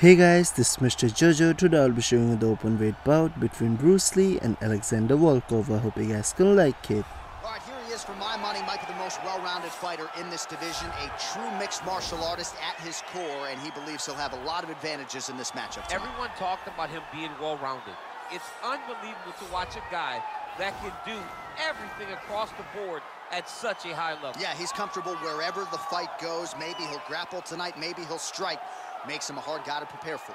Hey guys, this is Mr. Jojo. Today I'll be showing you the open weight bout between Bruce Lee and Alexander Volkov. I hope you guys can like it. All right, here he is for my money, Mike, the most well-rounded fighter in this division, a true mixed martial artist at his core, and he believes he'll have a lot of advantages in this matchup. Tonight. Everyone talked about him being well-rounded. It's unbelievable to watch a guy that can do everything across the board at such a high level. Yeah, he's comfortable wherever the fight goes. Maybe he'll grapple tonight, maybe he'll strike. Makes him a hard guy to prepare for.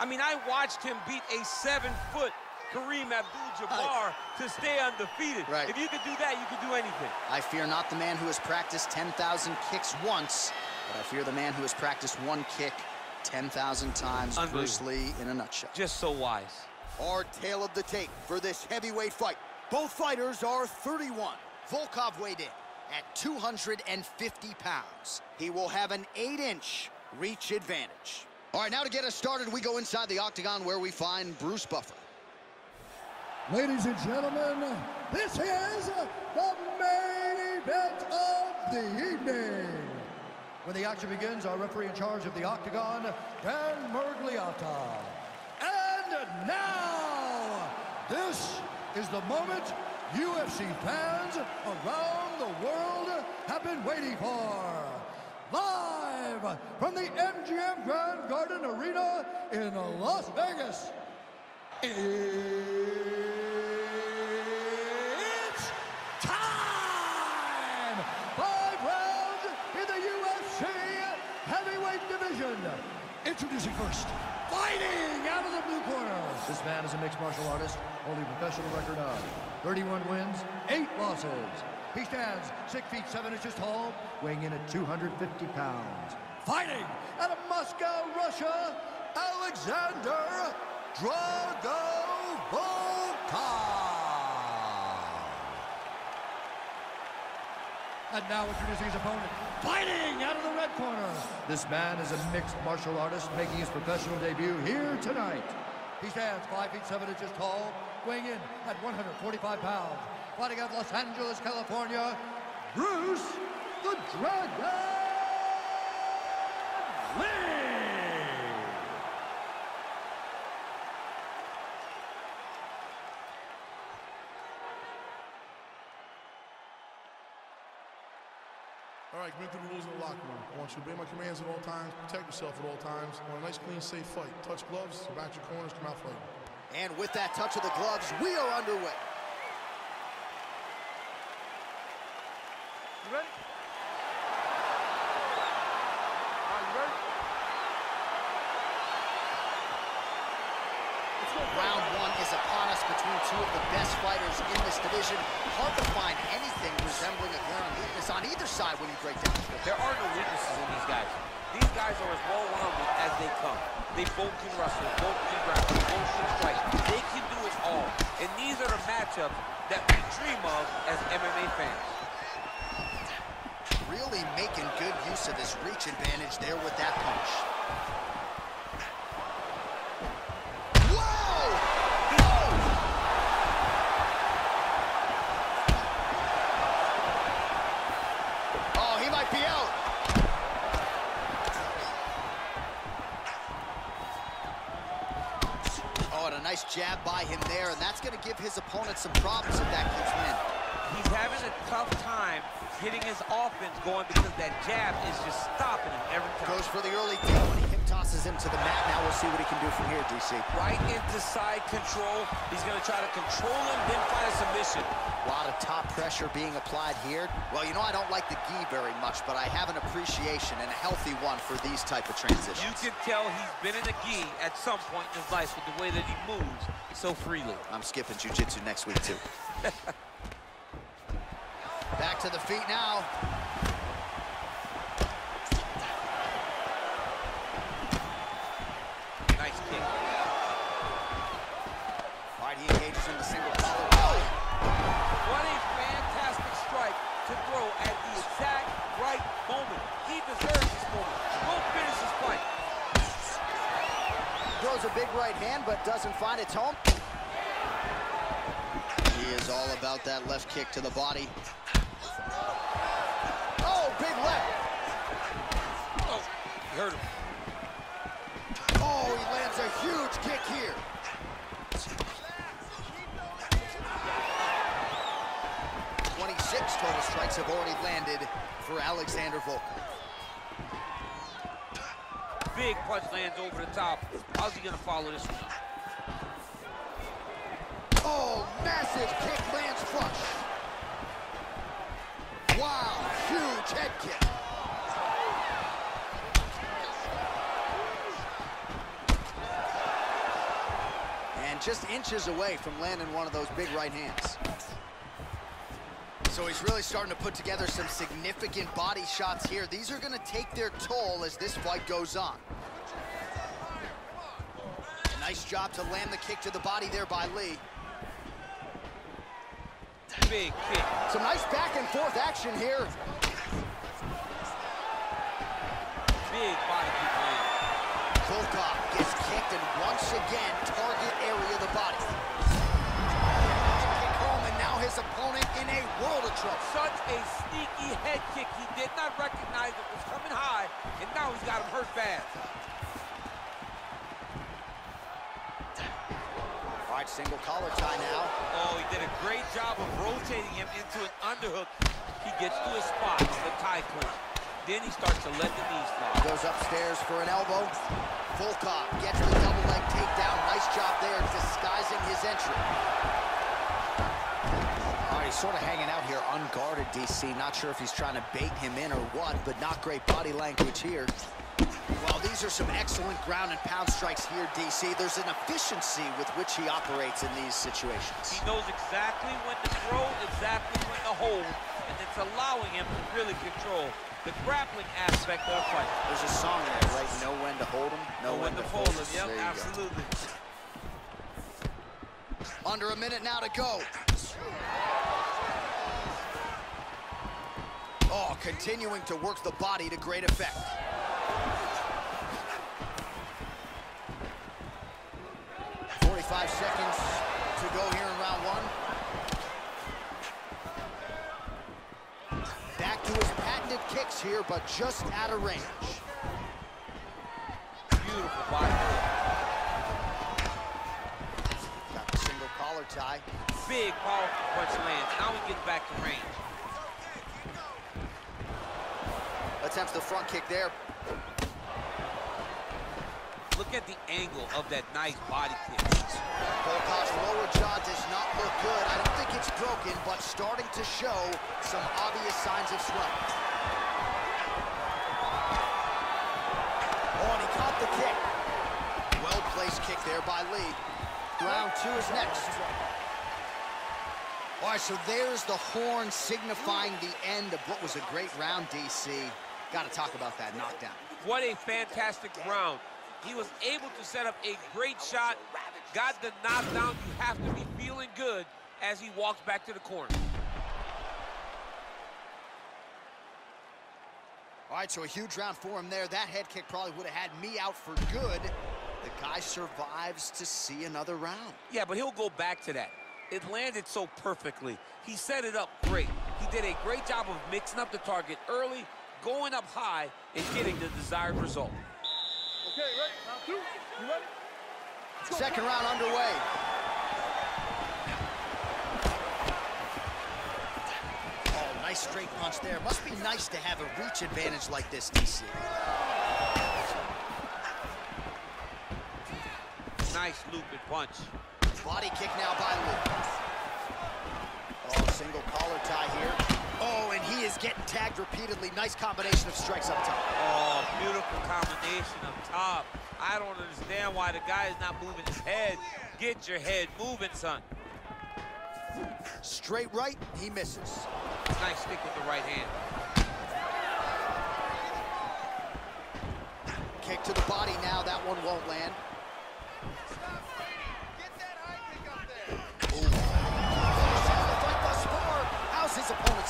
I mean, I watched him beat a seven-foot Kareem Abdul-Jabbar to stay undefeated. Right. If you could do that, you could do anything. I fear not the man who has practiced 10,000 kicks once, but I fear the man who has practiced one kick 10,000 times. Bruce Lee in a nutshell. Just so wise. Our tale of the tape for this heavyweight fight. Both fighters are 31. Volkov weighed in at 250 pounds. He will have an 8-inch reach advantage. All right, now to get us started, we go inside the octagon where we find Bruce Buffer. Ladies and gentlemen, this is the main event of the evening. When the action begins, our referee in charge of the octagon, Dan Miragliotta. And now, this is the moment UFC fans around the world have been waiting for. Live from the MGM Grand Garden Arena in Las Vegas. It's time! Five rounds in the UFC heavyweight division. Introducing first, fighting out of the blue corner. This man is a mixed martial artist, holding a professional record of 31 wins, 8 losses. He stands 6 feet 7 inches tall, weighing in at 250 pounds. Fighting out of Moscow, Russia, Alexander Drago Volkov. And now introducing his opponent, fighting out of the red corner. This man is a mixed martial artist making his professional debut here tonight. He stands 5 feet 7 inches tall, weighing in at 145 pounds. Fighting out of Los Angeles, California, Bruce the Dragon Lee. All right, commit to the rules of the locker room. I want you to obey my commands at all times, protect yourself at all times. I want a nice, clean, safe fight. Touch gloves, back your corners, come out fighting. And with that touch of the gloves, we are underway. You ready? Are you ready? Round one is upon us between two of the best fighters in this division. Hard to find anything resembling a glaring weakness on either side when you break down the. There are no weaknesses in these guys. These guys are as well-rounded as they come. They both can wrestle, both can grapple, both can strike. They can do it all. And these are the matchups that we dream of as MMA fans. Really making good use of his reach advantage there with that punch. By him there, and that's going to give his opponent some problems if that keeps landing. He's having a tough time getting his offense going because that jab is just stopping him every time. Goes for the early. Tosses him to the mat. Now we'll see what he can do from here, DC. Right into side control. He's going to try to control him, then find a submission. A lot of top pressure being applied here. Well, you know I don't like the gi very much, but I have an appreciation and a healthy one for these type of transitions. You can tell he's been in a gi at some point in his life with the way that he moves so freely. I'm skipping jiu-jitsu next week, too. Back to the feet now. Nice kick. All right, he engages in the single collar. What a fantastic strike to throw at the exact right moment. He deserves this moment. Go finish this fight. Throws a big right hand, but doesn't find its home. He is all about that left kick to the body. Oh, big left. Oh, he hurt him. Oh, he lands a huge kick here. Twenty-six total strikes have already landed for Alexander Volkov. Big punch lands over the top. How's he to follow this one? Oh, massive kick lands flush. Wow, huge head kick. And just inches away from landing one of those big right hands. So he's really starting to put together some significant body shots here. These are going to take their toll as this fight goes on. Nice job to land the kick to the body there by Lee. Big kick. Some nice back and forth action here. Big body kick land. Volkov gets kicked and once again target area of the body. Kick home and now his opponent in a world of trouble. Such a sneaky head kick. He did not recognize it was coming high, and now he's got him hurt bad. Right, single collar tie now. Oh, he did a great job of rotating him into an underhook. He gets to his spot, the tie corner. Then he starts to let the knees fly. Goes upstairs for an elbow. Volkov gets the double leg takedown. Nice job there disguising his entry. All right, he's sort of hanging out here unguarded, DC. Not sure if he's trying to bait him in or what, but not great body language here. These are some excellent ground and pound strikes here, DC. There's an efficiency with which he operates in these situations. He knows exactly when to throw, exactly when to hold, and it's allowing him to really control the grappling aspect of the fight. There's a song there, right? Know when to hold him, know, Know when to fold him. Yep, There absolutely. Under a minute now to go. Oh, continuing to work the body to great effect. Forty-five seconds to go here in round one. Back to his patented kicks here, but just out of range. Beautiful body. Got the single collar tie. Big, powerful punch lands. Now he gets back to range. Attempts the front kick there. Look at the angle of that nice body kick. Volkov's lower jaw does not look good. I don't think it's broken, but starting to show some obvious signs of swelling. Oh, and he caught the kick. Well-placed kick there by Lee. Round two is next. All right, so there's the horn signifying the end of what was a great round, DC. Got to talk about that knockdown. What a fantastic round. He was able to set up a great shot, got the knockdown. You have to be feeling good as he walks back to the corner. All right, so a huge round for him there. That head kick probably would have had me out for good. The guy survives to see another round. Yeah, but he'll go back to that. It landed so perfectly. He set it up great. He did a great job of mixing up the target early, going up high, and getting the desired result. Okay, ready? Round two. You ready? Second round underway. Oh, nice straight punch there. Must be nice to have a reach advantage like this, DC. Nice looping punch. Body kick now by Luke. Oh, single collar tie here. Is getting tagged repeatedly. Nice combination of strikes up top. Oh, beautiful combination up top. I don't understand why the guy is not moving his head. Get your head moving, son. Straight right, he misses. Nice stick with the right hand. Kick to the body now. That one won't land.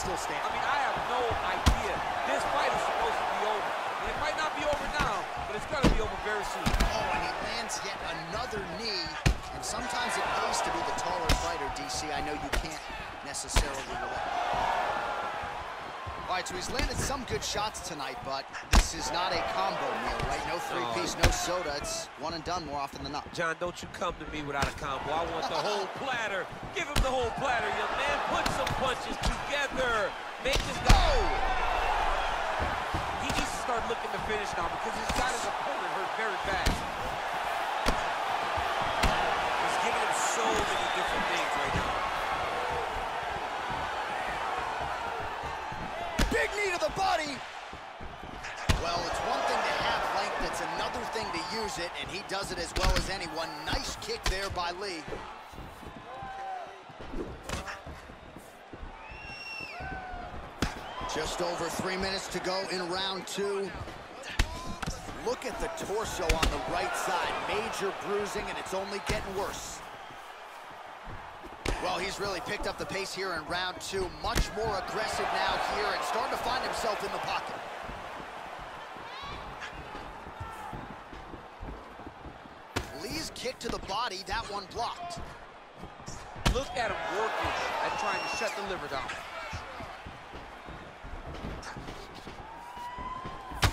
Still? I mean, I have no idea. This fight is supposed to be over. And it might not be over now, but it's going to be over very soon. Oh, and he lands yet another knee. And sometimes it pays to be the taller fighter, DC. I know you can't necessarily relate. Right, so he's landed some good shots tonight, but this is not a combo meal, right? No three-piece, no soda. It's one and done more often than not. John, don't you come to me without a combo. I want the whole platter. Give him the whole platter, young man. Put some punches together. Make this go. Oh! He needs to start looking to finish now because he's got his opponent hurt very bad. He's giving him so many different things right now. Thing to use it, and he does it as well as anyone. Nice kick there by Lee. Just over three minutes to go in round two. Look at the torso on the right side. Major bruising, and it's only getting worse. Well, he's really picked up the pace here in round two. Much more aggressive now here and starting to find himself in the pocket. Kick to the body, that one blocked. Look at him working at trying to shut the liver down.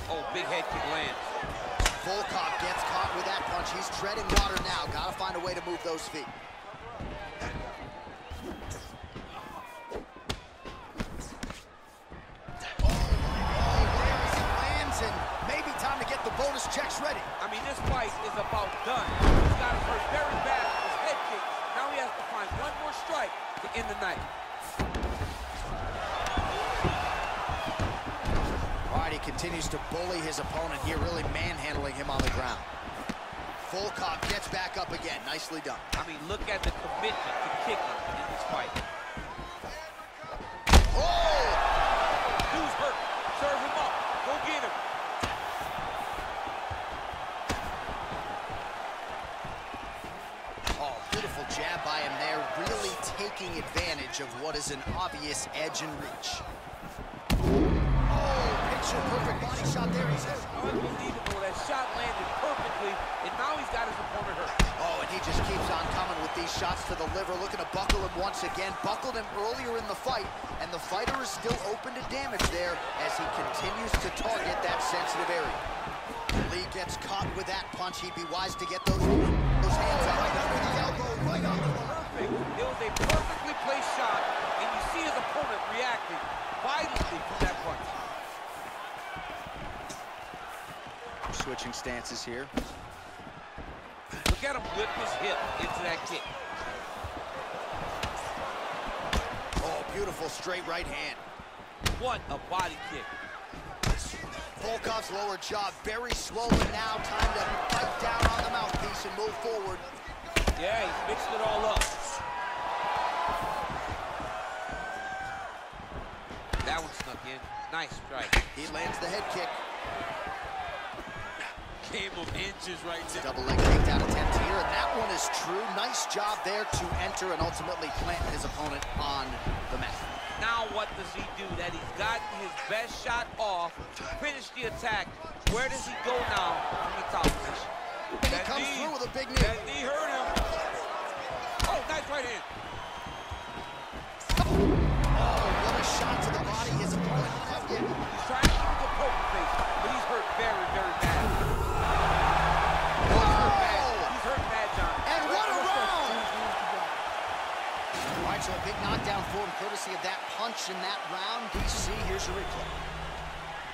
Oh, big head kick lands. Volkov gets caught with that punch. He's treading water now. Got to find a way to move those feet. I mean, this fight is about done. He's got hurt very bad with his head kick. Now he has to find one more strike to end the night. All right, he continues to bully his opponent here, really manhandling him on the ground. Volkov gets back up again. Nicely done. I mean, look at the commitment to kicking in this fight. Oh! Dude's hurt. Serve him up. Go get him. jab by him there, really taking advantage of what is an obvious edge and reach. Oh, picture perfect body shot there. He's. Unbelievable. That shot landed perfectly, and now he's got his opponent hurt. Oh, and he just keeps on coming with these shots to the liver, looking to buckle him once again. Buckled him earlier in the fight, and the fighter is still open to damage there as he continues to target that sensitive area. Lee gets caught with that punch. He'd be wise to get those, those hands up. Right under the right on the Perfect. It was a perfectly placed shot, and you see his opponent reacting violently from that punch. Switching stances here. Look at him whip his hip into that kick. Oh, beautiful straight right hand. What a body kick. Volkov's lower jaw very swollen now. Time to bite down on the mouthpiece and move forward. Yeah, he's mixed it all up. Nice strike. He lands the head kick. Game of inches right there. Double leg takedown attempt here, and that one is true. Nice job there to enter and ultimately plant his opponent on the mat. Now what does he do? That he's gotten his best shot off, finished the attack. Where does he go now from the top position? And he comes knee, through with a big knee. That knee hurt him. All right, so a big knockdown for him, courtesy of that punch in that round. DC, here's your replay.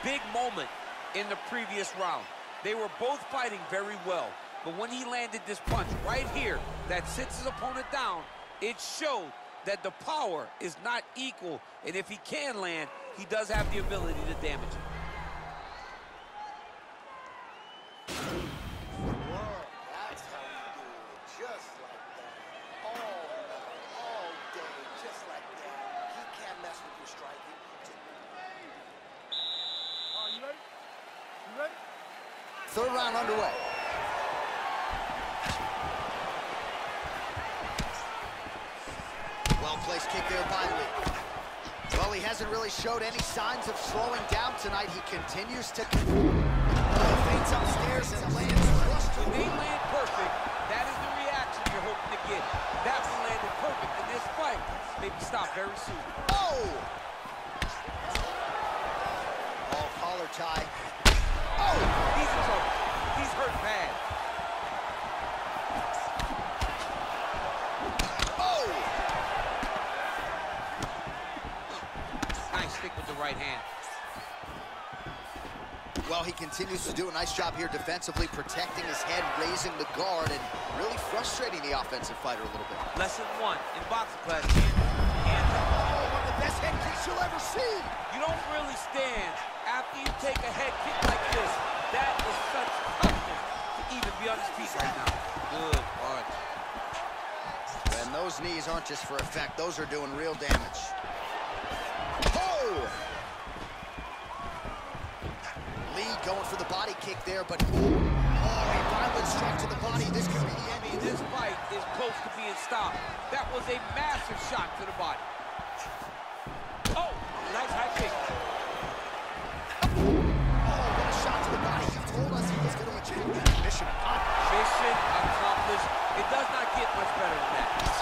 Big moment in the previous round. They were both fighting very well. But when he landed this punch right here that sits his opponent down, it showed that the power is not equal. And if he can land, he does have the ability to damage it. That's how you do it. Just like that. All night, all day, just like that. He can't mess with your striking. Third round underway. Well-placed kick there by Lee. Well, he hasn't really showed any signs of slowing down tonight. He continues to... Oh, feints upstairs and lands to When they land perfect, that is the reaction you're hoping to get. That one landed perfect in this fight. Maybe stop very soon. Oh! Oh, collar tie. Oh! He's in trouble. He's hurt bad. Oh! Stick with the right hand. Well, he continues to do a nice job here defensively, protecting his head, raising the guard, and really frustrating the offensive fighter a little bit. Lesson one in boxing class. Hands. Oh, one of the best head kicks you'll ever see! You don't really stand after you take a head kick like this. That is such toughness to even be on his feet right now. Good punch. And those knees aren't just for effect, those are doing real damage. Oh! Lee going for the body kick there, but oh, a violent strike to the body. This could be the I mean, this fight is close to being stopped. That was a massive shot to the body. Oh, nice high kick. Oh, what a shot to the body. He told us he was going to achieve that. Mission accomplished. Mission accomplished. It does not get much better than that.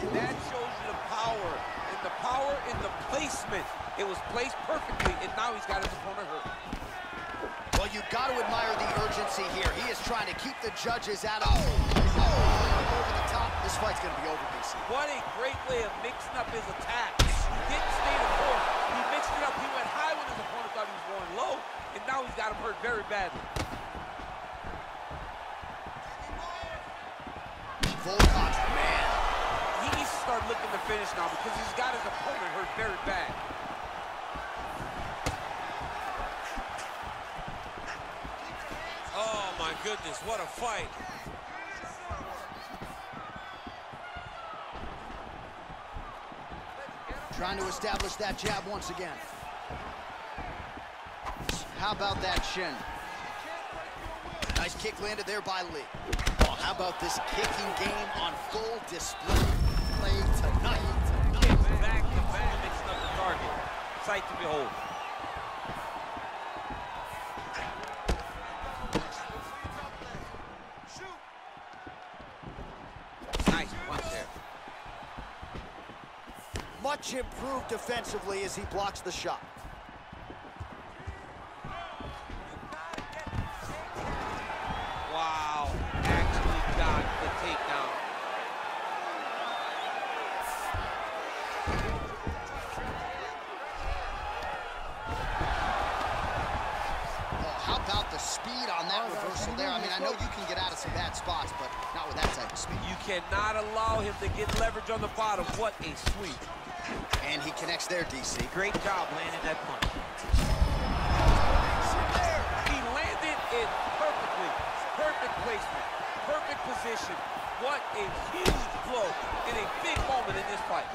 Did. That shows you the power, and the power in the placement. It was placed perfectly, and now he's got his opponent hurt. Well, you got to admire the urgency here. He is trying to keep the judges out of... Oh, over the top. This fight's going to be over, DC. What a great way of mixing up his attacks. He didn't stay the course. He mixed it up. He went high when his opponent thought he was going low, and now he's got him hurt very badly. Volkov, man. He needs to start looking to finish now because he's got his opponent hurt very bad. Oh my goodness, what a fight. Trying to establish that jab once again. How about that shin? Nice kick landed there by Lee. Oh, how about this kicking game on full display Play tonight? Back to back, mixing up the target. Sight to behold. Nice punch there. Much improved defensively as he blocks the shot. Spots, but not with that type of speed. You cannot allow him to get leverage on the bottom. What a sweep. And he connects there, DC. Great job landing that punch. He landed it perfectly. Perfect placement. Perfect position. What a huge blow in a big moment in this fight.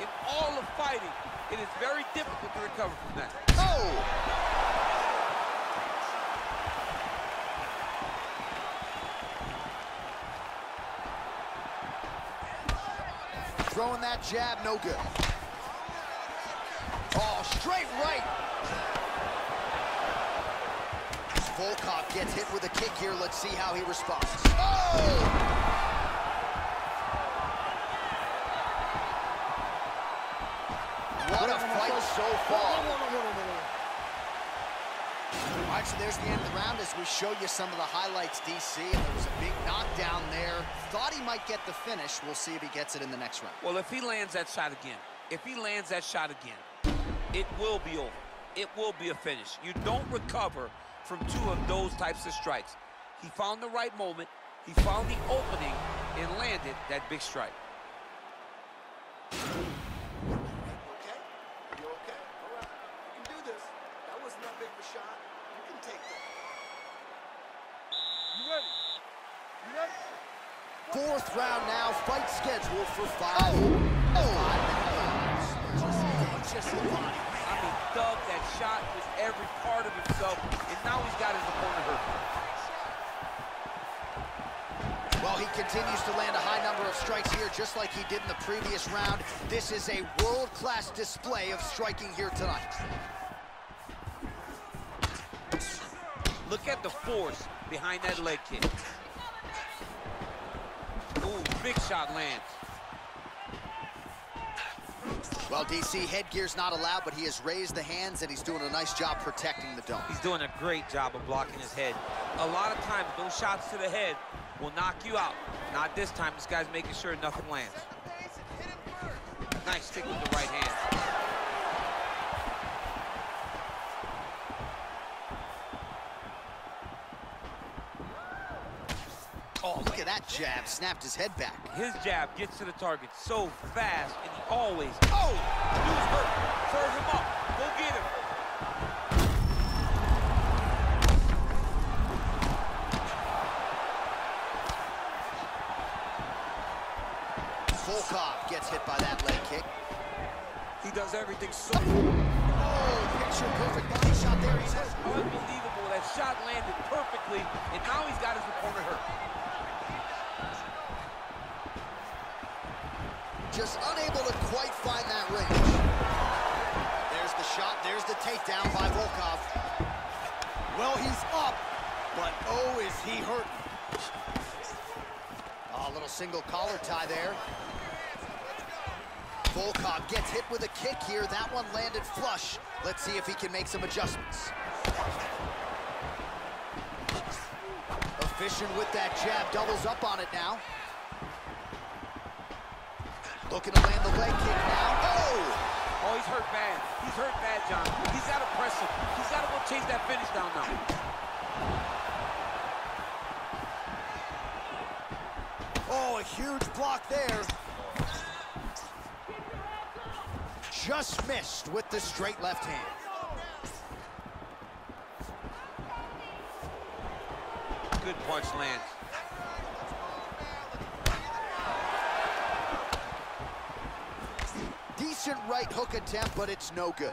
In all of fighting. It is very difficult to recover from that. Oh! Throwing that jab, no good. Oh, straight right. Volkov gets hit with a kick here. Let's see how he responds. Oh! So far. All right, so there's the end of the round as we show you some of the highlights, DC, and there was a big knockdown there. Thought he might get the finish. We'll see if he gets it in the next round. Well, if he lands that shot again, if he lands that shot again, it will be over. It will be a finish. You don't recover from two of those types of strikes. He found the right moment, he found the opening, and landed that big strike. Okay? You okay? All right. You can do this. That wasn't that big of a shot. You can take that. You ready? You ready? Fourth round now. Fight scheduled for five. Oh! Five oh. minutes. Just, just the body. I mean, dug that shot with every part of himself, and now he's got his opponent hurt. Well, he continues to land a high number of strikes here, just like he did in the previous round. This is a world-class display of striking here tonight. Look at the force behind that leg kick. Big shot lands. Well, DC, headgear's not allowed, but he has raised the hands, and he's doing a nice job protecting the dome. He's doing a great job of blocking his head. A lot of times, those shots to the head will knock you out. Not this time. This guy's making sure nothing lands. Nice stick with the right hand. Oh, look at that jab. Snapped his head back. His jab gets to the target so fast, and he always, oh! oh, dude's hurt. Serve him up. Go get him. Volkov gets hit by that leg kick. He does everything so Oh, picture perfect body shot there. He hurt. unbelievable. That shot landed perfectly, and now he's got his opponent hurt. Just unable to quite find that range. There's the shot. There's the takedown by Volkov. Well, he's up, but oh, is he hurt. Oh, a little single collar tie there. Volkov gets hit with a kick here. That one landed flush. Let's see if he can make some adjustments. Efficient with that jab, doubles up on it now. Looking to land the leg kick now. Oh! Oh, he's hurt bad. He's hurt bad, John. He's got to press him. He's got to go chase that finish down now. Oh, a huge block there. Just missed with the straight left hand. Good punch lands. Decent right hook attempt, but it's no good.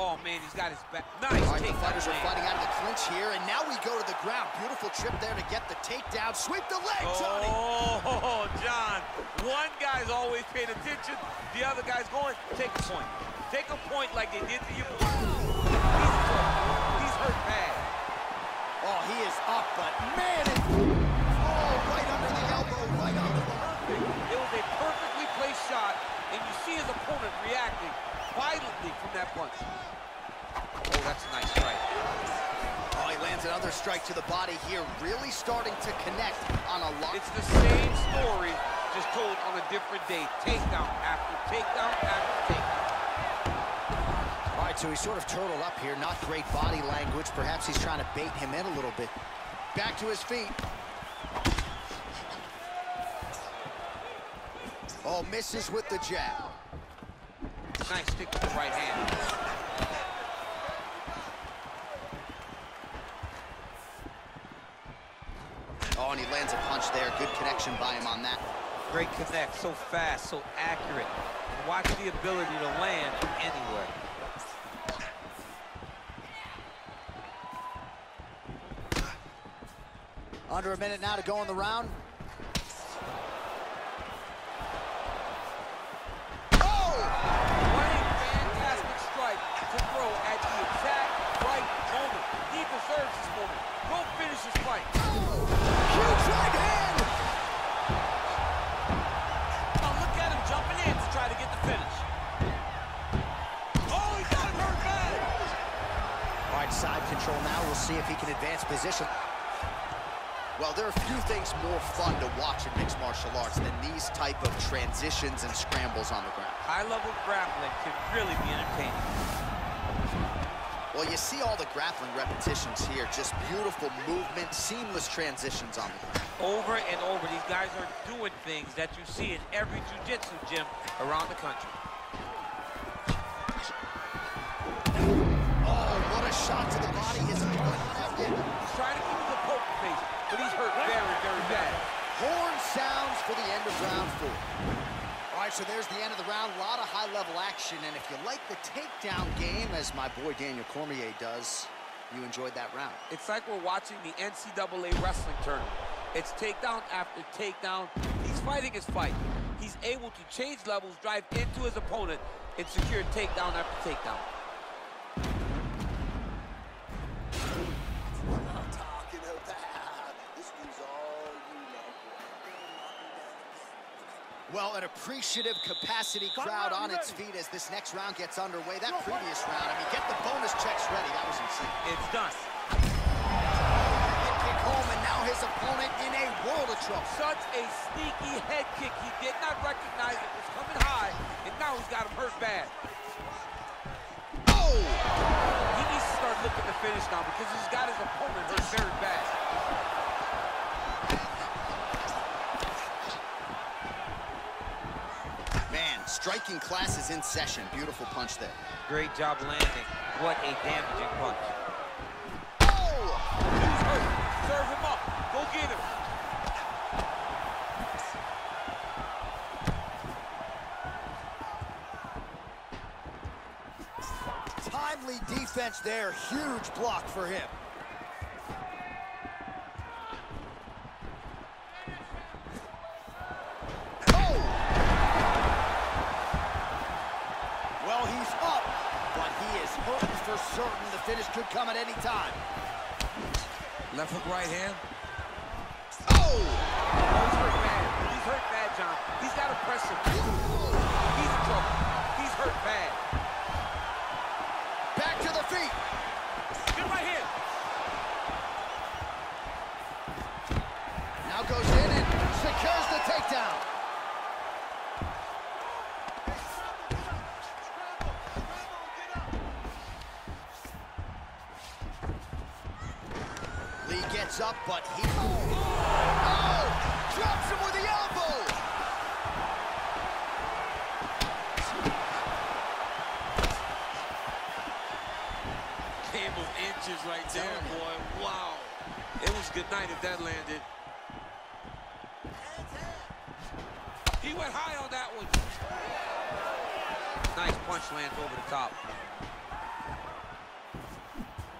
Oh, man, he's got his back. Nice right, the fighters are fighting out of the clinch here, and now we go to the ground. Beautiful trip there to get the takedown. Sweep the leg, oh, Johnny. Oh, John. One guy's always paying attention. The other guy's going, take a point. Take a point like they did to you. He's hurt. He's hurt bad. Oh, he is up, but man, it... Oh, right under the elbow, right under the... It was a perfectly placed shot, and you see his opponent reacting violently from that punch. Oh, that's a nice strike. Oh, he lands another strike to the body here, really starting to connect on a lot. It's the same story, just told on a different day. Takedown after takedown after takedown. All right, so he's sort of turtled up here. Not great body language. Perhaps he's trying to bait him in a little bit. Back to his feet. Oh, misses with the jab. Nice stick with the right hand. Oh, and he lands a punch there. Good connection by him on that. Great connect, so fast, so accurate. Watch the ability to land anywhere. Under a minute now to go in the round. Oh! What a fantastic strike to throw at the exact right moment. He deserves this moment. Go finish his fight. Huge right hand! Oh, look at him jumping in to try to get the finish. Oh, he got him hurt bad. All right, side control now. We'll see if he can advance position. Well, there are a few things more fun to watch in mixed martial arts than these type of transitions and scrambles on the ground. High-level grappling can really be entertaining. Well, you see all the grappling repetitions here. Just beautiful movement, seamless transitions on the ground. Over and over, these guys are doing things that you see in every jiu-jitsu gym around the country. Oh, what a shot to the body. His opponent not yet. He's trying to keep his poker face, but he's hurt very, very bad. Horn sounds for the end of round four. All right, so there's the end of the round. A lot of high-level action, and if you like the takedown game, as my boy Daniel Cormier does, you enjoyed that round. It's like we're watching the NCAA wrestling tournament. It's takedown after takedown. He's fighting his fight. He's able to change levels, drive into his opponent, and secure takedown after takedown. Well, an appreciative capacity crowd on its feet as this next round gets underway. That previous round, I mean, get the bonus checks ready. That was insane. It's done. Head kick home, and now his opponent in a world of trouble. Such a sneaky head kick. He did not recognize it was coming high, and now he's got him hurt bad. Oh! He needs to start looking to finish now because he's got his opponent hurt very bad. Man, striking class is in session. Beautiful punch there. Great job landing. What a damaging punch. Oh! Serve him up. Go get him. Timely defense there. Huge block for him. Oh! Well, he's up, but he is hurting for certain. The finish could come at any time. Left hook right hand. Oh! Oh, he's hurt bad. He's hurt bad, John. He's got to press him. He's in trouble. He's hurt bad. Back to the feet. Good right hand. Now goes in and secures the takedown. Good night if that landed. He went high on that one. Nice punch lands over the top.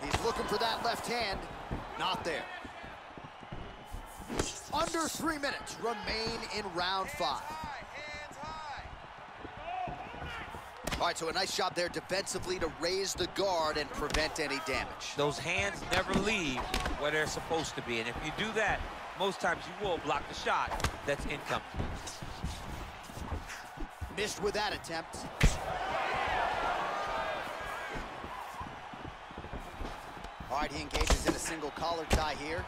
He's looking for that left hand. Not there. Under three minutes remain in round five. All right, so a nice job there defensively to raise the guard and prevent any damage. Those hands never leave where they're supposed to be. And if you do that, most times you will block the shot that's incoming. Missed with that attempt. All right, he engages in a single collar tie here.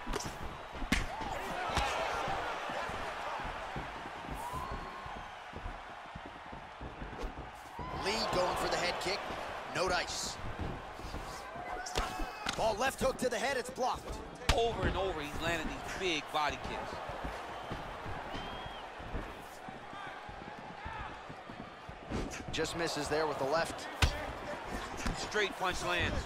Lee going for the head kick. No dice. Ball left hook to the head, it's blocked. Over and over, he's landing these big body kicks. Just misses there with the left. Straight punch lands.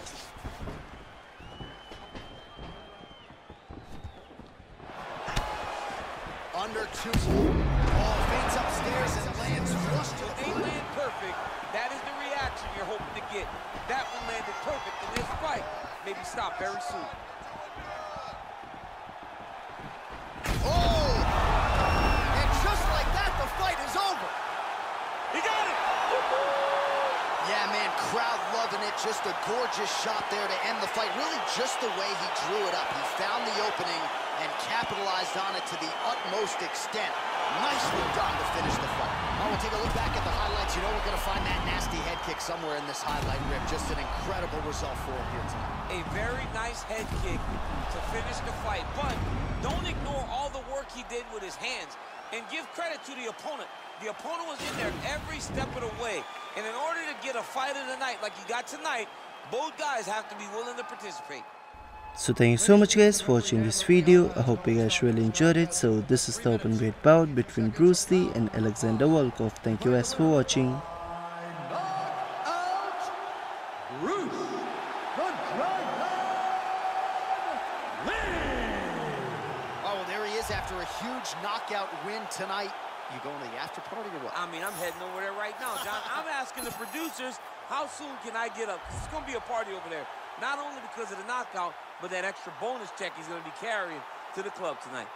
Under two. Oh, upstairs and lands flush to the If they land perfect, that is the reaction you're hoping to get. That one landed perfect in this fight. Maybe stop very soon. Oh! And just like that, the fight is over. He got it! Yeah, man, crowd loving it. Just a gorgeous shot there to end the fight. Really just the way he drew it up. He found the opening and capitalized on it to the utmost extent. Nicely done to finish the fight. Oh, we'll take a look back at the highlights. You know we're going to find that nasty head kick somewhere in this highlight rip. Just an incredible result for him here tonight. A very nice head kick to finish the fight. But don't ignore all the work he did with his hands. And give credit to the opponent. The opponent was in there every step of the way. And in order to get a fight of the night like you got tonight, both guys have to be willing to participate. So thank you so much guys for watching this video. I hope you guys really enjoyed it. So this is the open weight bout between Bruce Lee and Alexander Volkov. Thank you guys for watching. Knockout Bruce the Dragon Lee. Oh, there he is after a huge knockout win tonight. You going to the after party or what? I mean, I'm heading over there right now, John. I'm asking the producers, how soon can I get up? 'Cause It's going to be a party over there. Not only because of the knockout, but that extra bonus check he's going to be carrying to the club tonight.